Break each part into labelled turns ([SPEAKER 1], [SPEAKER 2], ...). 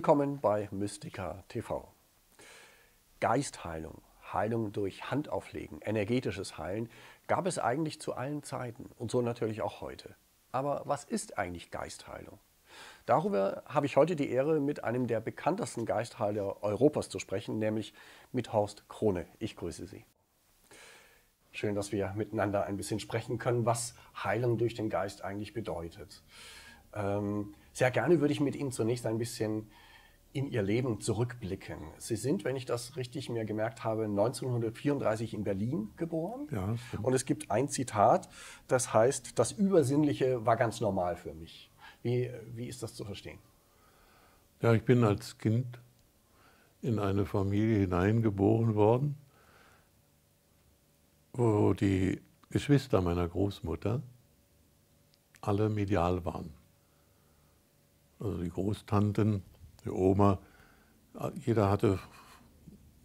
[SPEAKER 1] Willkommen bei Mystica TV. Geistheilung, Heilung durch Handauflegen, energetisches Heilen gab es eigentlich zu allen Zeiten und so natürlich auch heute. Aber was ist eigentlich Geistheilung? Darüber habe ich heute die Ehre, mit einem der bekanntesten Geistheiler Europas zu sprechen, nämlich mit Horst Krone. Ich grüße Sie. Schön, dass wir miteinander ein bisschen sprechen können, was Heilung durch den Geist eigentlich bedeutet. Ähm, sehr gerne würde ich mit Ihnen zunächst ein bisschen in Ihr Leben zurückblicken. Sie sind, wenn ich das richtig mir gemerkt habe, 1934 in Berlin geboren. Ja, und es gibt ein Zitat, das heißt, das Übersinnliche war ganz normal für mich. Wie, wie ist das zu verstehen?
[SPEAKER 2] Ja, ich bin als Kind in eine Familie hineingeboren worden, wo die Geschwister meiner Großmutter alle medial waren also die Großtanten, die Oma, jeder hatte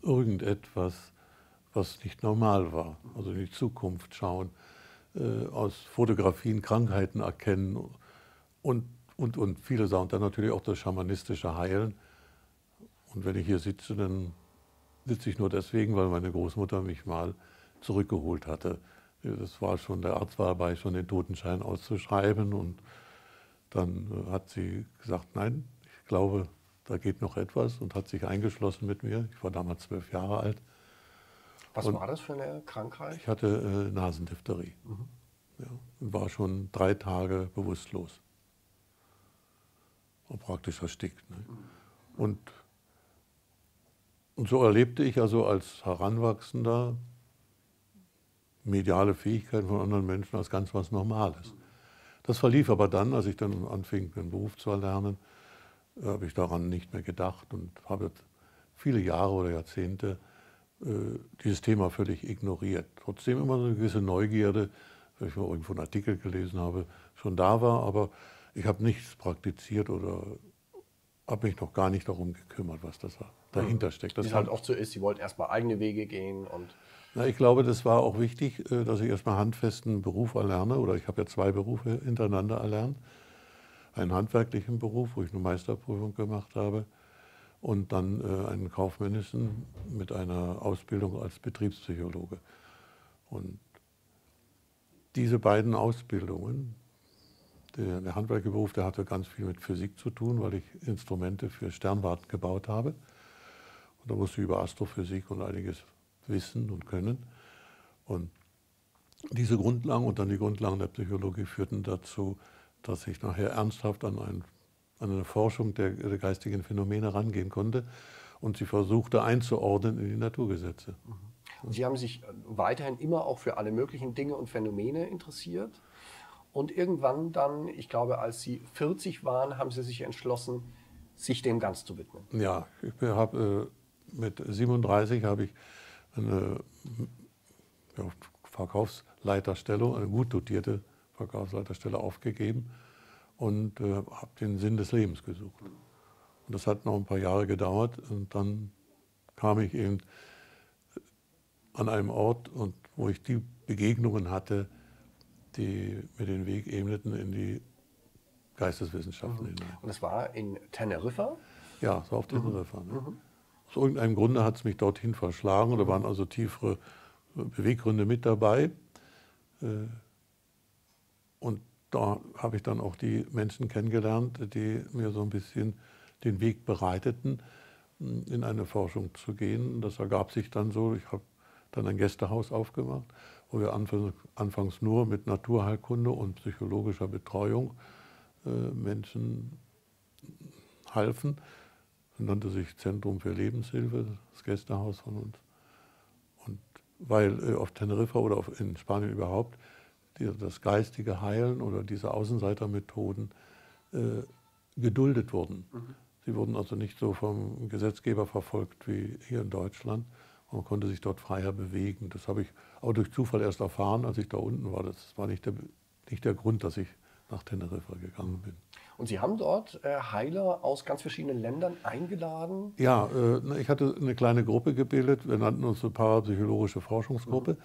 [SPEAKER 2] irgendetwas, was nicht normal war. Also in die Zukunft schauen, äh, aus Fotografien Krankheiten erkennen und, und, und viele Sachen. dann natürlich auch das schamanistische Heilen. Und wenn ich hier sitze, dann sitze ich nur deswegen, weil meine Großmutter mich mal zurückgeholt hatte. Das war schon, der Arzt war dabei, schon den Totenschein auszuschreiben und dann hat sie gesagt, nein, ich glaube, da geht noch etwas und hat sich eingeschlossen mit mir. Ich war damals zwölf Jahre alt.
[SPEAKER 1] Was und war das für eine Krankheit?
[SPEAKER 2] Ich hatte äh, Nasendiphtherie. Mhm. Ja, und war schon drei Tage bewusstlos. War praktisch erstickt. Ne? Mhm. Und, und so erlebte ich also als Heranwachsender mediale Fähigkeiten von anderen Menschen als ganz was Normales. Mhm. Das verlief aber dann, als ich dann anfing, den Beruf zu erlernen, habe ich daran nicht mehr gedacht und habe viele Jahre oder Jahrzehnte äh, dieses Thema völlig ignoriert. Trotzdem immer so eine gewisse Neugierde, weil ich mal irgendwo einen Artikel gelesen habe, schon da war, aber ich habe nichts praktiziert oder habe mich noch gar nicht darum gekümmert, was das dahinter steckt.
[SPEAKER 1] Das halt oft so ist, Sie wollten erstmal eigene Wege gehen und
[SPEAKER 2] na, ich glaube, das war auch wichtig, äh, dass ich erstmal handfesten Beruf erlerne. Oder ich habe ja zwei Berufe hintereinander erlernt. Einen handwerklichen Beruf, wo ich eine Meisterprüfung gemacht habe. Und dann äh, einen kaufmännischen mit einer Ausbildung als Betriebspsychologe. Und diese beiden Ausbildungen, der, der Handwerkerberuf, der hatte ganz viel mit Physik zu tun, weil ich Instrumente für Sternwarten gebaut habe. Und da musste ich über Astrophysik und einiges wissen und können. Und diese Grundlagen und dann die Grundlagen der Psychologie führten dazu, dass ich nachher ernsthaft an, ein, an eine Forschung der, der, geistigen Phänomene rangehen konnte und sie versuchte einzuordnen in die Naturgesetze.
[SPEAKER 1] Und Sie haben sich weiterhin immer auch für alle möglichen Dinge und Phänomene interessiert. Und irgendwann dann, ich glaube, als Sie 40 waren, haben Sie sich entschlossen, sich dem ganz zu widmen.
[SPEAKER 2] Ja, ich habe äh, mit 37 habe ich eine ja, Verkaufsleiterstelle, eine gut dotierte Verkaufsleiterstelle aufgegeben und äh, habe den Sinn des Lebens gesucht. Und das hat noch ein paar Jahre gedauert und dann kam ich eben an einem Ort, und wo ich die Begegnungen hatte, die mir den Weg ebneten in die Geisteswissenschaften mhm. hinein.
[SPEAKER 1] Und das war in Teneriffa?
[SPEAKER 2] Ja, war auf Teneriffa. Mhm. Ne? Mhm. Aus irgendeinem Grunde hat es mich dorthin verschlagen. Da waren also tiefere Beweggründe mit dabei. Äh, und da habe ich dann auch die Menschen kennengelernt, die mir so ein bisschen den Weg bereiteten, in eine Forschung zu gehen. Das ergab sich dann so. Ich habe dann ein Gästehaus aufgemacht, wo wir anfangs nur mit Naturheilkunde und psychologischer Betreuung äh, Menschen halfen nannte sich Zentrum für Lebenshilfe, das Gästehaus von uns. Und weil äh, auf Teneriffa oder in Spanien überhaupt das geistige Heilen oder diese Außenseitermethoden äh, geduldet wurden. Mhm. Sie wurden also nicht so vom Gesetzgeber verfolgt wie hier in Deutschland. Man konnte sich dort freier bewegen. Das habe ich auch durch Zufall erst erfahren, als ich da unten war. Das war nicht der, nicht der Grund, dass ich nach Teneriffa gegangen bin.
[SPEAKER 1] Und Sie haben dort äh, Heiler aus ganz verschiedenen Ländern eingeladen?
[SPEAKER 2] Ja, äh, ich hatte eine kleine Gruppe gebildet. Wir nannten uns eine parapsychologische Forschungsgruppe. Mhm.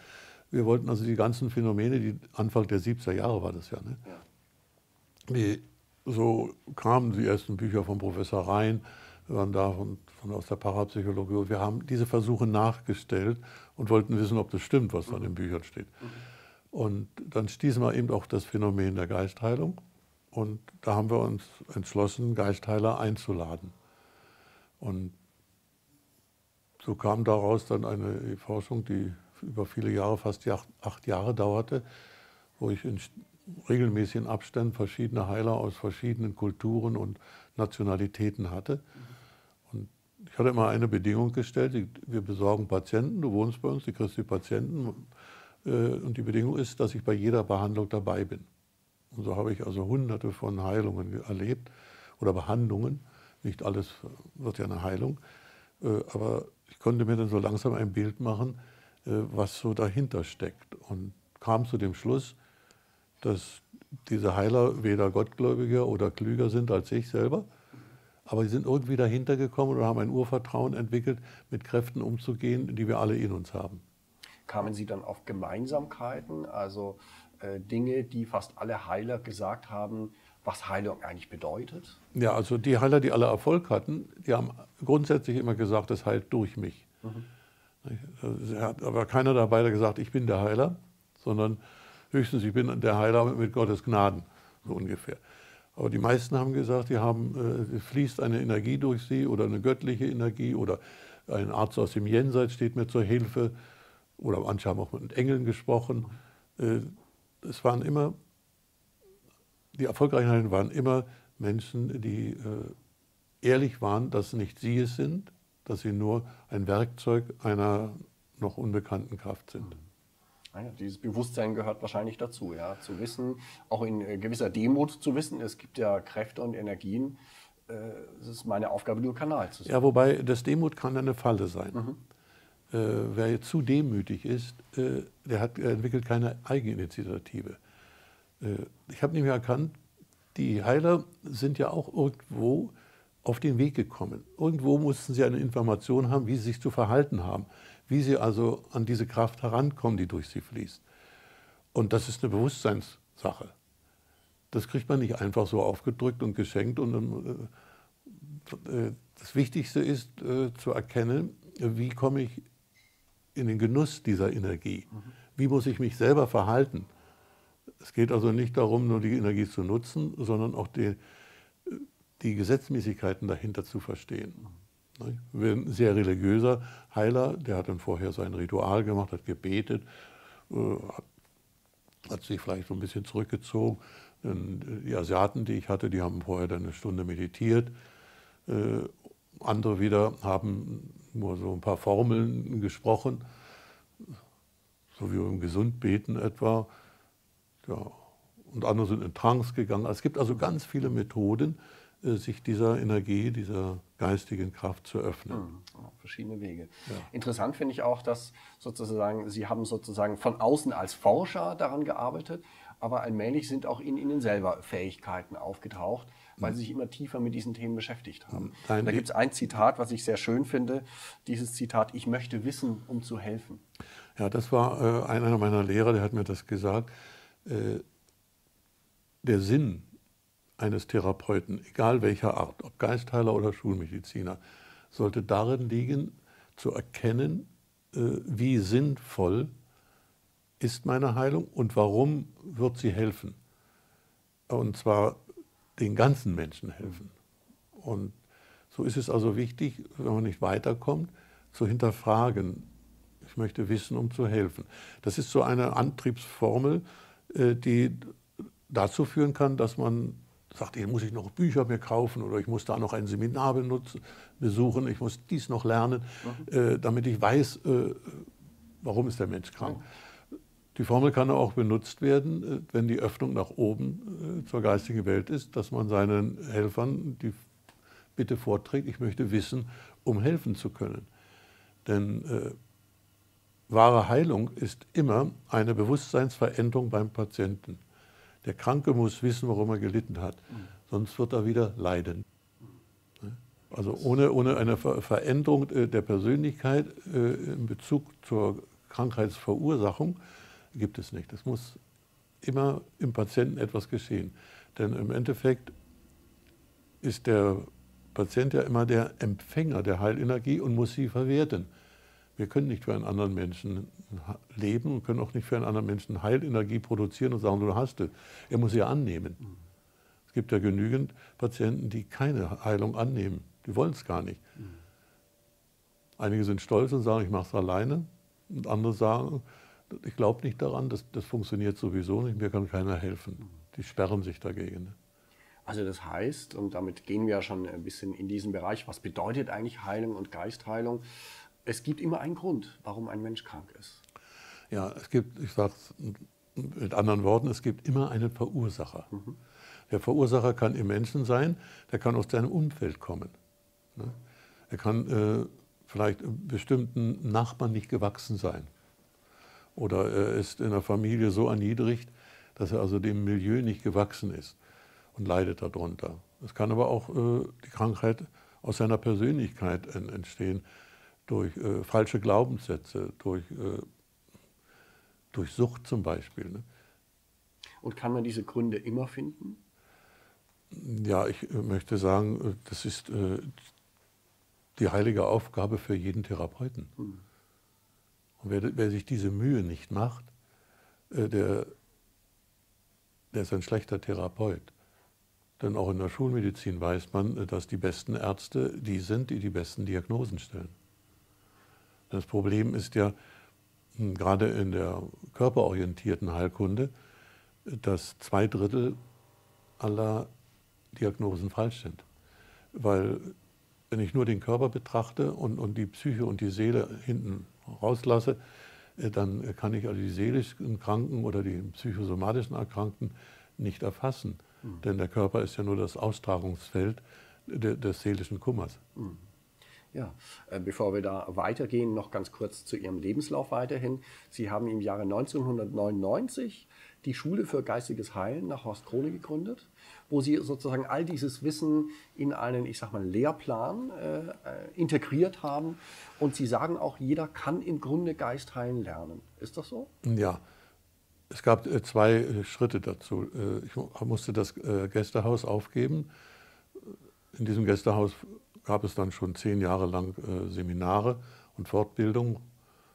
[SPEAKER 2] Wir wollten also die ganzen Phänomene, die Anfang der 70er Jahre war das ja, ne? ja. Die, so kamen die ersten Bücher von Professor Rhein, waren da von, von aus der Parapsychologie. Wir haben diese Versuche nachgestellt und wollten wissen, ob das stimmt, was da in den Büchern steht. Und dann stießen wir eben auf das Phänomen der Geistheilung. Und da haben wir uns entschlossen, Geistheiler einzuladen. Und so kam daraus dann eine Forschung, die über viele Jahre, fast acht Jahre dauerte, wo ich in regelmäßigen Abständen verschiedene Heiler aus verschiedenen Kulturen und Nationalitäten hatte. Und ich hatte immer eine Bedingung gestellt, wir besorgen Patienten, du wohnst bei uns, du kriegst die Patienten. Äh, und die Bedingung ist, dass ich bei jeder Behandlung dabei bin. Und so habe ich also hunderte von Heilungen erlebt oder Behandlungen. Nicht alles wird ja eine Heilung. Äh, aber ich konnte mir dann so langsam ein Bild machen, äh, was so dahinter steckt. Und kam zu dem Schluss, dass diese Heiler weder gottgläubiger oder klüger sind als ich selber, aber sie sind irgendwie dahinter gekommen und haben ein Urvertrauen entwickelt, mit Kräften umzugehen, die wir alle in uns haben.
[SPEAKER 1] Kamen Sie dann auf Gemeinsamkeiten, also äh, Dinge, die fast alle Heiler gesagt haben, was Heilung eigentlich bedeutet?
[SPEAKER 2] Ja, also die Heiler, die alle Erfolg hatten, die haben grundsätzlich immer gesagt, es heilt durch mich. Mhm. Es hat aber keiner dabei, gesagt, ich bin der Heiler, sondern höchstens, ich bin der Heiler mit Gottes Gnaden, so ungefähr. Aber die meisten haben gesagt, die haben, äh, fließt eine Energie durch sie oder eine göttliche Energie oder ein Arzt aus dem Jenseits steht mir zur Hilfe oder manche haben auch mit Engeln gesprochen. Äh, es waren immer, die Erfolgreichen waren immer Menschen, die äh, ehrlich waren, dass nicht sie es sind, dass sie nur ein Werkzeug einer noch unbekannten Kraft sind.
[SPEAKER 1] Dieses Bewusstsein gehört wahrscheinlich dazu, ja, zu wissen, auch in äh, gewisser Demut zu wissen, es gibt ja Kräfte und Energien. Äh, es ist meine Aufgabe, nur Kanal zu
[SPEAKER 2] sein. Ja, wobei das Demut kann eine Falle sein. Mhm. Äh, wer jetzt zu demütig ist, äh, der, hat, entwickelt keine Eigeninitiative. Äh, ich habe nämlich erkannt, die Heiler sind ja auch irgendwo auf den Weg gekommen. Irgendwo mussten sie eine Information haben, wie sie sich zu verhalten haben wie sie also an diese Kraft herankommen, die durch sie fließt. Und das ist eine Bewusstseinssache. Das kriegt man nicht einfach so aufgedrückt und geschenkt. Und äh, äh, das Wichtigste ist äh, zu erkennen, wie komme ich in den Genuss dieser Energie. Wie muss ich mich selber verhalten? Es geht also nicht darum, nur die Energie zu nutzen, sondern auch die, die Gesetzmäßigkeiten dahinter zu verstehen. Ein sehr religiöser Heiler, der hat dann vorher sein Ritual gemacht, hat gebetet, äh, hat sich vielleicht so ein bisschen zurückgezogen. Die Asiaten, die ich hatte, die haben vorher dann eine Stunde meditiert. Äh, andere wieder haben nur so ein paar Formeln gesprochen, so wie im Gesundbeten etwa. Ja. Und andere sind in Trance gegangen. Es gibt also ganz viele Methoden, sich dieser Energie, dieser geistigen Kraft zu öffnen. Mhm.
[SPEAKER 1] verschiedene Wege. Ja. Interessant finde ich auch, dass sozusagen Sie haben sozusagen von außen als Forscher daran gearbeitet, aber allmählich sind auch in Ihnen selber Fähigkeiten aufgetaucht, weil mhm. Sie sich immer tiefer mit diesen Themen beschäftigt haben. Nein, da gibt es ein Zitat, was ich sehr schön finde. Dieses Zitat, ich möchte wissen, um zu helfen.
[SPEAKER 2] Ja, das war äh, einer meiner Lehrer, der hat mir das gesagt. Äh, der Sinn eines Therapeuten, egal welcher Art, ob Geistheiler oder Schulmediziner, sollte darin liegen, zu erkennen, äh, wie sinnvoll ist meine Heilung und warum wird sie helfen. Und zwar den ganzen Menschen helfen. Und so ist es also wichtig, wenn man nicht weiterkommt, zu hinterfragen. Ich möchte wissen, um zu helfen. Das ist so eine Antriebsformel, äh, die dazu führen kann, dass man sagt, hier muss ich noch Bücher mir kaufen oder ich muss da noch ein Seminar benutzen, besuchen, ich muss dies noch lernen, mhm. äh, damit ich weiß, äh, warum ist der Mensch krank. Die Formel kann auch benutzt werden, äh, wenn die Öffnung nach oben äh, zur geistigen Welt ist, dass man seinen Helfern die Bitte vorträgt, ich möchte wissen, um helfen zu können. Denn äh, wahre Heilung ist immer eine Bewusstseinsveränderung beim Patienten. Der Kranke muss wissen, warum er gelitten hat, sonst wird er wieder leiden. Also ohne, ohne eine Veränderung äh, der Persönlichkeit äh, in Bezug zur Krankheitsverursachung gibt es nicht. Es muss immer im Patienten etwas geschehen. Denn im Endeffekt ist der Patient ja immer der Empfänger der Heilenergie und muss sie verwerten. Wir können nicht für einen anderen Menschen leben und können auch nicht für einen anderen Menschen Heilenergie produzieren und sagen, du hast sie. Er muss sie annehmen. Es gibt ja genügend Patienten, die keine Heilung annehmen. Die wollen es gar nicht. Einige sind stolz und sagen, ich mache es alleine. Und andere sagen, ich glaube nicht daran, das, das funktioniert sowieso nicht, mir kann keiner helfen. Die sperren sich dagegen. Ne?
[SPEAKER 1] Also das heißt, und damit gehen wir ja schon ein bisschen in diesen Bereich, was bedeutet eigentlich Heilung und Geistheilung? Es gibt immer einen Grund, warum ein Mensch krank ist.
[SPEAKER 2] Ja, es gibt, ich sage es mit anderen Worten, es gibt immer einen Verursacher. Mhm. Der Verursacher kann im Menschen sein, der kann aus seinem Umfeld kommen. Ne? Er kann äh, vielleicht bestimmten Nachbarn nicht gewachsen sein. Oder er ist in der Familie so erniedrigt, dass er also dem Milieu nicht gewachsen ist und leidet darunter. Es kann aber auch äh, die Krankheit aus seiner Persönlichkeit entstehen, durch äh, falsche Glaubenssätze, durch, äh, durch Sucht zum Beispiel. Ne?
[SPEAKER 1] Und kann man diese Gründe immer finden?
[SPEAKER 2] Ja, ich äh, möchte sagen, äh, das ist äh, die heilige Aufgabe für jeden Therapeuten. Hm. Und wer, wer, sich diese Mühe nicht macht, der, der ist ein schlechter Therapeut. Denn auch in der Schulmedizin weiß man, dass die besten Ärzte die sind, die die besten Diagnosen stellen. Das Problem ist ja hm, gerade in der körperorientierten Heilkunde, dass zwei Drittel aller Diagnosen falsch sind. Weil wenn ich nur den Körper betrachte und, und die Psyche und die Seele hinten rauslasse, äh, dann kann ich also die seelischen Kranken oder die psychosomatischen Erkrankten nicht erfassen. Mhm. Denn der Körper ist ja nur das Austragungsfeld de, des seelischen Kummers. Mhm.
[SPEAKER 1] Ja, äh, bevor wir da weitergehen, noch ganz kurz zu Ihrem Lebenslauf weiterhin. Sie haben im Jahre 1999 die Schule für geistiges Heilen nach Horst Krone gegründet, wo Sie sozusagen all dieses Wissen in einen, ich sag mal, Lehrplan äh, äh, integriert haben. Und Sie sagen auch, jeder kann im Grunde Geist heilen lernen. Ist das so?
[SPEAKER 2] Ja. Es gab äh, zwei Schritte dazu. Ich musste das Gästehaus aufgeben. In diesem Gästehaus gab es dann schon zehn Jahre lang Seminare und Fortbildung.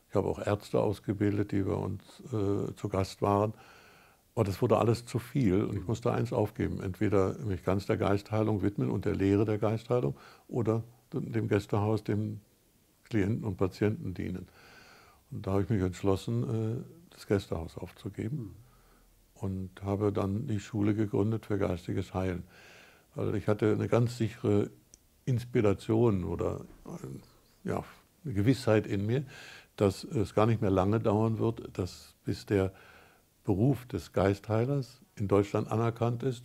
[SPEAKER 2] Ich habe auch Ärzte ausgebildet, die bei uns zu Gast waren. Aber das wurde alles zu viel und ich musste eins aufgeben. Entweder mich ganz der Geistheilung widmen und der Lehre der Geistheilung oder dem Gästehaus, dem Klienten und Patienten dienen. Und da habe ich mich entschlossen, äh, das Gästehaus aufzugeben und habe dann die Schule gegründet für geistiges Heilen. Weil ich hatte eine ganz sichere Inspiration oder äh, ja, eine Gewissheit in mir, dass es gar nicht mehr lange dauern wird, dass bis der Beruf des Geistheilers in Deutschland anerkannt ist.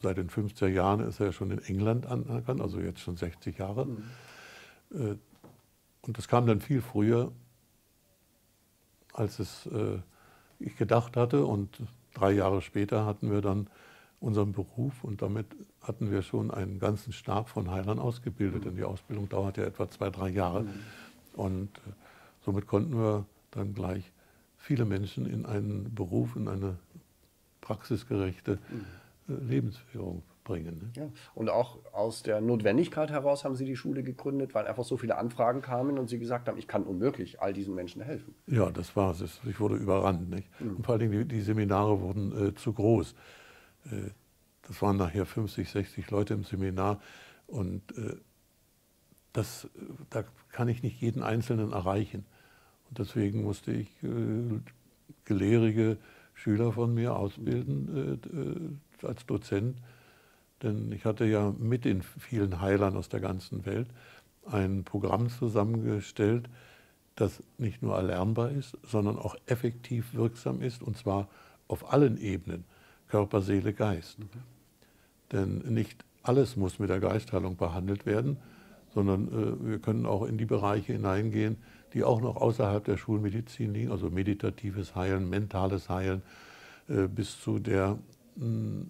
[SPEAKER 2] Seit den 50er Jahren ist er schon in England anerkannt, also jetzt schon 60 Jahre. Mhm. Äh, und das kam dann viel früher, als es äh, ich gedacht hatte. Und drei Jahre später hatten wir dann unseren Beruf und damit hatten wir schon einen ganzen Stab von Heilern ausgebildet. Denn die Ausbildung dauert ja etwa zwei, drei Jahre. Und äh, somit konnten wir dann gleich viele Menschen in einen Beruf, in eine praxisgerechte äh, Lebensführung bringen.
[SPEAKER 1] Ne? Ja. Und auch aus der Notwendigkeit heraus haben Sie die Schule gegründet, weil einfach so viele Anfragen kamen und Sie gesagt haben, ich kann unmöglich all diesen Menschen helfen.
[SPEAKER 2] Ja, das war es. Ich wurde überrannt. Nicht? Mhm. Und vor allen Dingen, die, die Seminare wurden äh, zu groß. Äh, das waren nachher 50, 60 Leute im Seminar und äh, das, da kann ich nicht jeden Einzelnen erreichen. Deswegen musste ich äh, gelehrige Schüler von mir ausbilden als Dozent. Denn ich hatte ja mit den vielen Heilern aus der ganzen Welt ein Programm zusammengestellt, das nicht nur erlernbar ist, sondern auch effektiv wirksam ist, und zwar auf allen Ebenen, Körper, Seele, Geist. Denn nicht alles muss mit der Geistheilung behandelt werden, sondern äh, wir können auch in die Bereiche hineingehen, die auch noch außerhalb der Schulmedizin liegen, also meditatives Heilen, mentales Heilen, äh, bis zu der hm,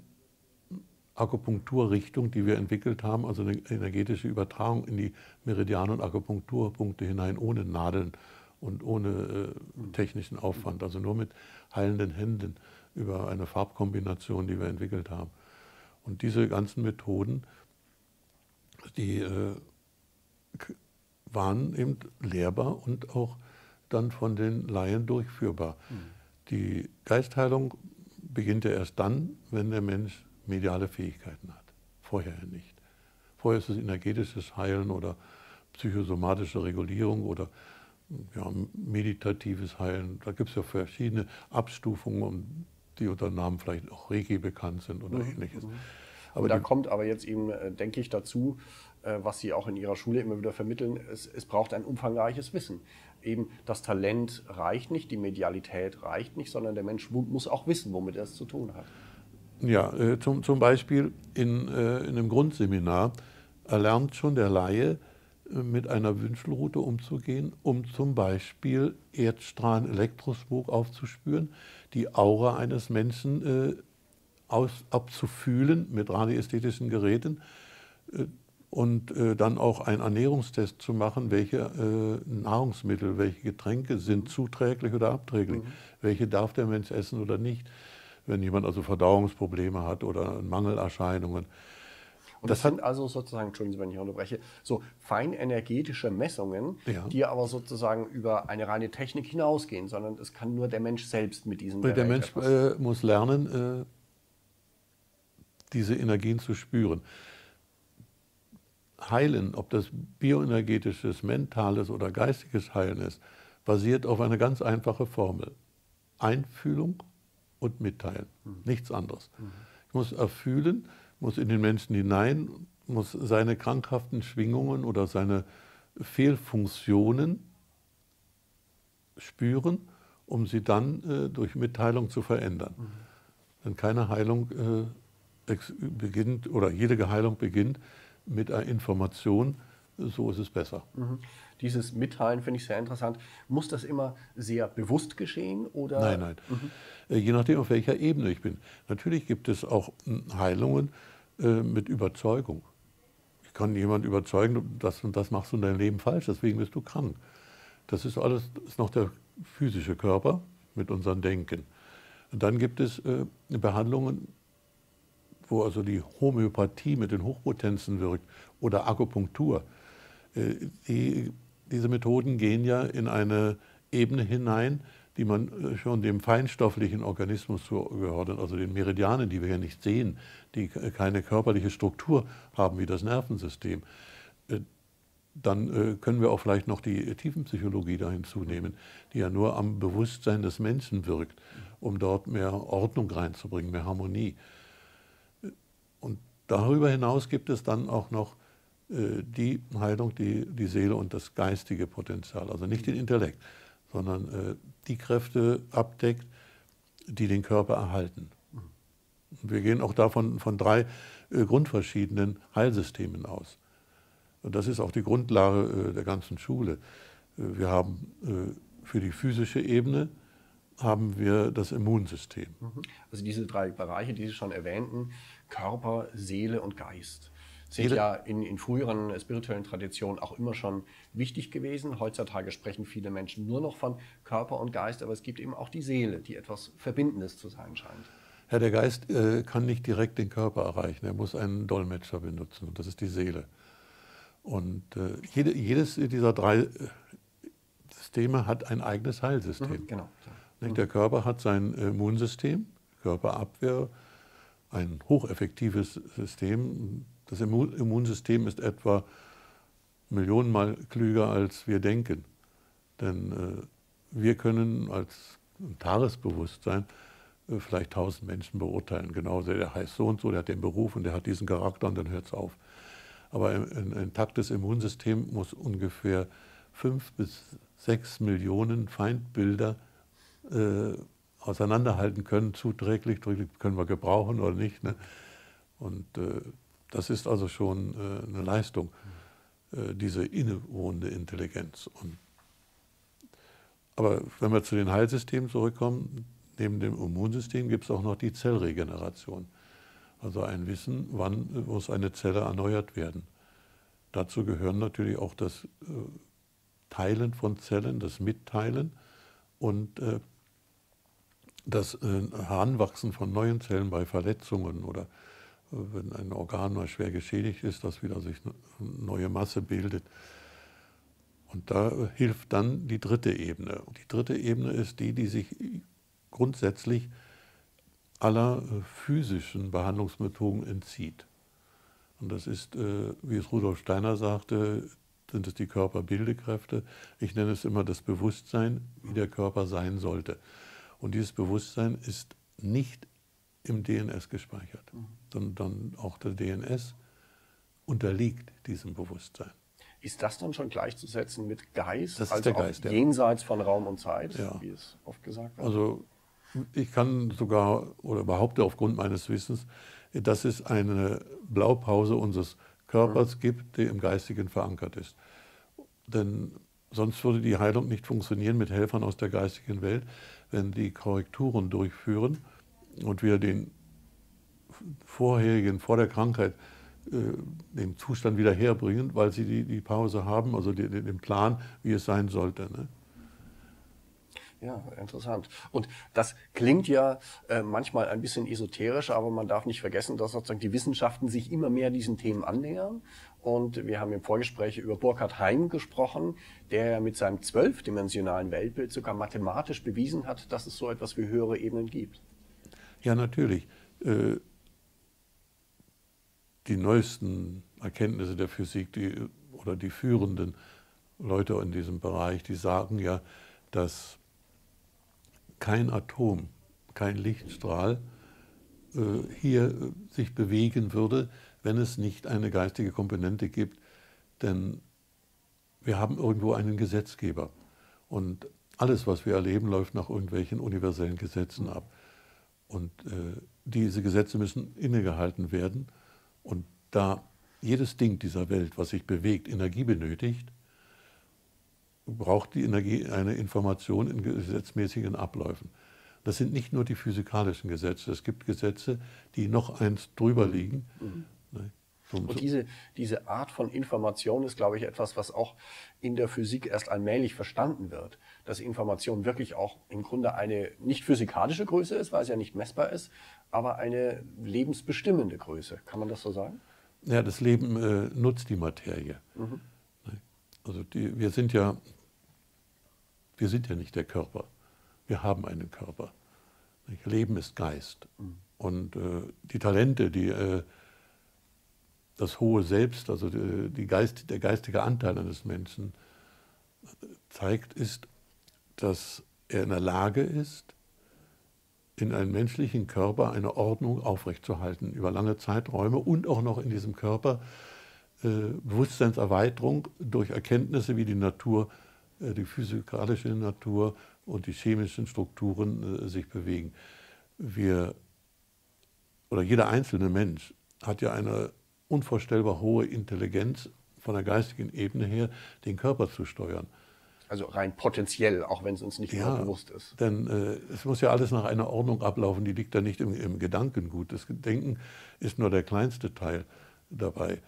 [SPEAKER 2] Akupunkturrichtung, die wir entwickelt haben, also eine energetische Übertragung in die Meridian- und Akupunkturpunkte hinein, ohne Nadeln und ohne äh, technischen Aufwand, also nur mit heilenden Händen über eine Farbkombination, die wir entwickelt haben. Und diese ganzen Methoden die äh, waren eben lehrbar und auch dann von den Laien durchführbar. Mhm. Die Geistheilung beginnt ja erst dann, wenn der Mensch mediale Fähigkeiten hat. Vorher nicht. Vorher ist es energetisches Heilen oder psychosomatische Regulierung oder ja, meditatives Heilen. Da gibt es ja verschiedene Abstufungen, die unter Namen vielleicht auch Reiki bekannt sind oder mhm. ähnliches. Mhm.
[SPEAKER 1] Aber da kommt aber jetzt eben, äh, denke ich, dazu, äh, was Sie auch in Ihrer Schule immer wieder vermitteln, es, es braucht ein umfangreiches Wissen. Eben das Talent reicht nicht, die Medialität reicht nicht, sondern der Mensch muss auch wissen, womit er es zu tun hat.
[SPEAKER 2] Ja, äh, zum, zum Beispiel in, in einem Grundseminar erlernt schon der Laie, mit einer Wünschelrute umzugehen, um zum Beispiel Erdstrahlen, Elektrosmog aufzuspüren, die Aura eines Menschen äh, aus, abzufühlen mit radioästhetischen Geräten äh, und äh, dann auch einen Ernährungstest zu machen, welche äh, Nahrungsmittel, welche Getränke sind zuträglich oder abträglich, mhm. welche darf der Mensch essen oder nicht. Wenn jemand also Verdauungsprobleme hat oder Mangelerscheinungen,
[SPEAKER 1] und das, das sind also sozusagen, entschuldigen Sie, wenn ich unterbreche, so feinenergetische Messungen, ja. die aber sozusagen über eine reine Technik hinausgehen, sondern es kann nur der Mensch selbst mit diesem
[SPEAKER 2] Gerät Der Mensch äh, muss lernen, äh, diese Energien zu spüren. Heilen, ob das bioenergetisches, mentales oder geistiges Heilen ist, basiert auf einer ganz einfachen Formel. Einfühlung und Mitteilen, mhm. nichts anderes. Mhm. Ich muss erfühlen, muss in den Menschen hinein, muss seine krankhaften Schwingungen oder seine Fehlfunktionen spüren, um sie dann äh, durch Mitteilung zu verändern. Mhm. Denn keine Heilung äh, beginnt oder jede Heilung beginnt mit einer Information, so ist es besser. Mhm.
[SPEAKER 1] Dieses Mitteilen finde ich sehr interessant. Muss das immer sehr bewusst geschehen? Oder?
[SPEAKER 2] Nein, nein. Mhm. Äh, je nachdem, auf welcher Ebene ich bin. Natürlich gibt es auch hm, Heilungen, äh, mit Überzeugung. Ich kann jemand überzeugen, das und das machst du in deinem Leben falsch, deswegen bist du krank. Das ist alles ist noch der physische Körper mit unserem Denken. Und dann gibt es äh, Behandlungen, wo also die Homöopathie mit den Hochpotenzen wirkt oder Akupunktur. Äh, die, diese Methoden gehen ja in eine Ebene hinein, die man äh, schon dem feinstofflichen Organismus zugeordnet, also den Meridianen, die wir ja nicht sehen, die keine körperliche Struktur haben wie das Nervensystem. Äh, dann können wir auch vielleicht noch die Tiefenpsychologie da hinzunehmen, die ja nur am Bewusstsein des Menschen wirkt, um dort mehr Ordnung reinzubringen, mehr Harmonie. Und darüber hinaus gibt es dann auch noch die Heilung, die, die Seele und das geistige Potenzial, also nicht den Intellekt sondern äh, die Kräfte abdeckt, die den Körper erhalten. Wir gehen auch davon von drei äh, grundverschiedenen Heilsystemen aus. Und das ist auch die Grundlage äh, der ganzen Schule. Äh, wir haben äh, für die physische Ebene haben wir das Immunsystem.
[SPEAKER 1] Mhm. Also diese drei Bereiche, die Sie schon erwähnten, Körper, Seele und Geist sind ja in, in früheren spirituellen Traditionen auch immer schon wichtig gewesen. Heutzutage sprechen viele Menschen nur noch von Körper und Geist, aber es gibt eben auch die Seele, die etwas Verbindendes zu sein scheint.
[SPEAKER 2] Ja, der Geist äh, kann nicht direkt den Körper erreichen. Er muss einen Dolmetscher benutzen und das ist die Seele. Und äh, jede, jedes dieser drei äh, Systeme hat ein eigenes Heilsystem. Mhm, genau. Mhm. Der Körper hat sein Immunsystem, Körperabwehr, ein hocheffektives System, das Immunsystem ist etwa Millionenmal klüger, als wir denken. Denn äh, wir können als Tagesbewusstsein äh, vielleicht tausend Menschen beurteilen. Genauso, der heißt so und so, der hat den Beruf und der hat diesen Charakter und dann hört es auf. Aber ein, ein intaktes Immunsystem muss ungefähr fünf bis sechs Millionen Feindbilder äh, auseinanderhalten können, zuträglich, können wir gebrauchen oder nicht. Ne? Und äh, das ist also schon äh, eine Leistung, äh, diese innewohnende Intelligenz. Und, aber wenn wir zu den Heilsystemen zurückkommen, neben dem Immunsystem gibt es auch noch die Zellregeneration. Also ein Wissen, wann muss eine Zelle erneuert werden. Dazu gehören natürlich auch das äh, Teilen von Zellen, das Mitteilen und äh, das äh, Heranwachsen von neuen Zellen bei Verletzungen oder wenn ein Organ mal schwer geschädigt ist, dass wieder sich eine neue Masse bildet. Und da hilft dann die dritte Ebene. Die dritte Ebene ist die, die sich grundsätzlich aller äh, physischen Behandlungsmethoden entzieht. Und das ist, äh, wie es Rudolf Steiner sagte, sind es die Körperbildekräfte. Ich nenne es immer das Bewusstsein, wie der Körper sein sollte. Und dieses Bewusstsein ist nicht im DNS gespeichert, mhm. sondern auch der DNS unterliegt diesem Bewusstsein.
[SPEAKER 1] Ist das dann schon gleichzusetzen mit Geist?
[SPEAKER 2] Das ist also der Geist,
[SPEAKER 1] ja. jenseits von Raum und Zeit, ja. wie es oft gesagt wird?
[SPEAKER 2] Also ich kann sogar oder behaupte aufgrund meines Wissens, dass es eine Blaupause unseres Körpers mhm. gibt, die im Geistigen verankert ist. Denn sonst würde die Heilung nicht funktionieren mit Helfern aus der geistigen Welt, wenn die Korrekturen durchführen und wir den vorherigen, vor der Krankheit, äh, den Zustand wieder herbringen, weil sie die, die Pause haben, also die, den Plan, wie es sein sollte. Ne?
[SPEAKER 1] Ja, interessant. Und das klingt ja äh, manchmal ein bisschen esoterisch, aber man darf nicht vergessen, dass sozusagen die Wissenschaften sich immer mehr diesen Themen annähern. Und wir haben im Vorgespräch über Burkhard Heim gesprochen, der mit seinem zwölfdimensionalen Weltbild sogar mathematisch bewiesen hat, dass es so etwas wie höhere Ebenen gibt.
[SPEAKER 2] Ja, natürlich. Äh, die neuesten Erkenntnisse der Physik die, oder die führenden Leute in diesem Bereich, die sagen ja, dass kein Atom, kein Lichtstrahl äh, hier äh, sich bewegen würde, wenn es nicht eine geistige Komponente gibt. Denn wir haben irgendwo einen Gesetzgeber. Und alles, was wir erleben, läuft nach irgendwelchen universellen Gesetzen ab. Und äh, diese Gesetze müssen innegehalten werden. Und da jedes Ding dieser Welt, was sich bewegt, Energie benötigt, braucht die Energie eine Information in gesetzmäßigen Abläufen. Das sind nicht nur die physikalischen Gesetze. Es gibt Gesetze, die noch eins drüber liegen. Mhm.
[SPEAKER 1] Und diese, diese Art von Information ist, glaube ich, etwas, was auch in der Physik erst allmählich verstanden wird. Dass Information wirklich auch im Grunde eine nicht physikalische Größe ist, weil es ja nicht messbar ist, aber eine lebensbestimmende Größe. Kann man das so sagen?
[SPEAKER 2] Ja, das Leben äh, nutzt die Materie. Mhm. Also die, wir sind ja, wir sind ja nicht der Körper. Wir haben einen Körper. Leben ist Geist. Mhm. Und äh, die Talente, die äh, das hohe Selbst, also die Geist, der geistige Anteil eines Menschen zeigt, ist, dass er in der Lage ist, in einem menschlichen Körper eine Ordnung aufrechtzuerhalten über lange Zeiträume und auch noch in diesem Körper äh, Bewusstseinserweiterung durch Erkenntnisse, wie die Natur, äh, die physikalische Natur und die chemischen Strukturen äh, sich bewegen. Wir, oder jeder einzelne Mensch hat ja eine unvorstellbar hohe Intelligenz von der geistigen Ebene her, den Körper zu steuern.
[SPEAKER 1] Also rein potenziell, auch wenn es uns nicht ja, bewusst ist.
[SPEAKER 2] Denn äh, es muss ja alles nach einer Ordnung ablaufen, die liegt da nicht im, im Gedankengut. Das Denken ist nur der kleinste Teil dabei.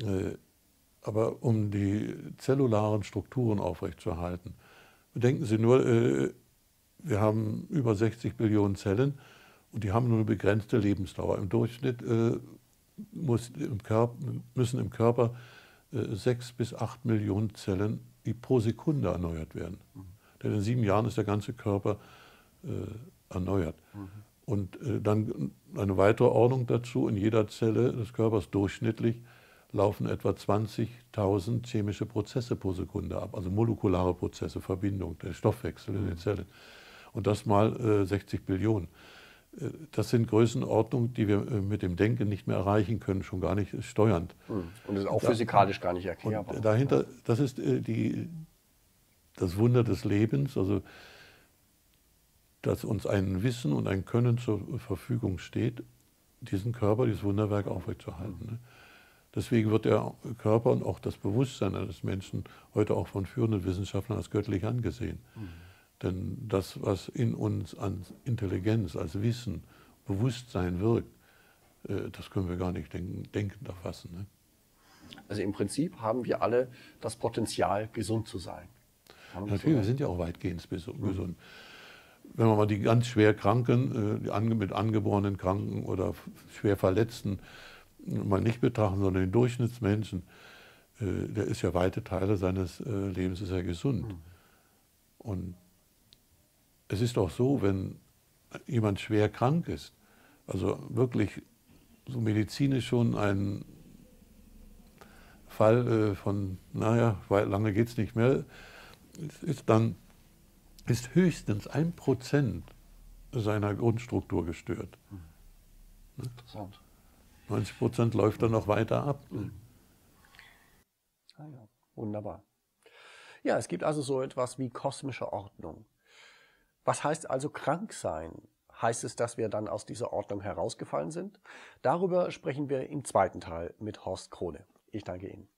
[SPEAKER 2] Äh, aber um die zellularen Strukturen aufrechtzuerhalten, bedenken Sie nur, äh, wir haben über 60 Billionen Zellen und die haben nur eine begrenzte Lebensdauer. Im Durchschnitt äh, muss im Körper, müssen im Körper äh, sechs bis acht Millionen Zellen pro Sekunde erneuert werden. Mhm. Denn in sieben Jahren ist der ganze Körper äh, erneuert. Mhm. Und äh, dann eine weitere Ordnung dazu, in jeder Zelle des Körpers durchschnittlich laufen etwa 20.000 chemische Prozesse pro Sekunde ab, also molekulare Prozesse, Verbindung, der Stoffwechsel in den mhm. Zellen. Und das mal äh, 60 Billionen. Das sind Größenordnungen, die wir äh, mit dem Denken nicht mehr erreichen können, schon gar nicht steuernd.
[SPEAKER 1] Hm. Und das ist auch da, physikalisch gar nicht erklärbar.
[SPEAKER 2] Dahinter, das ist äh, die, das Wunder des Lebens, also dass uns ein Wissen und ein Können zur Verfügung steht, diesen Körper, dieses Wunderwerk aufrechtzuerhalten. Mhm. Deswegen wird der Körper und auch das Bewusstsein eines Menschen heute auch von führenden Wissenschaftlern als göttlich angesehen. Mhm. Denn das, was in uns an Intelligenz, als Wissen, Bewusstsein wirkt, äh, das können wir gar nicht denken, denkend erfassen. Ne?
[SPEAKER 1] Also im Prinzip haben wir alle das Potenzial, gesund zu sein.
[SPEAKER 2] Natürlich, wir sind ja auch weitgehend gesund. wenn man mal die ganz schwer Kranken, äh, die mit angeborenen Kranken oder schwer Verletzten mal nicht betrachten, sondern den Durchschnittsmenschen, äh, der ist ja weite Teile seines äh, Lebens ist er gesund. Mhm. Und es ist auch so, wenn jemand schwer krank ist, also wirklich so medizinisch schon ein Fall äh, von, naja, lange geht es nicht mehr, ist dann ist höchstens ein Prozent seiner Grundstruktur gestört. Mhm. Interessant. 90 Prozent läuft dann noch weiter ab. Mhm.
[SPEAKER 1] Ah ja, wunderbar. Ja, es gibt also so etwas wie kosmische Ordnung. Was heißt also krank sein? Heißt es, dass wir dann aus dieser Ordnung herausgefallen sind? Darüber sprechen wir im zweiten Teil mit Horst Krone. Ich danke Ihnen.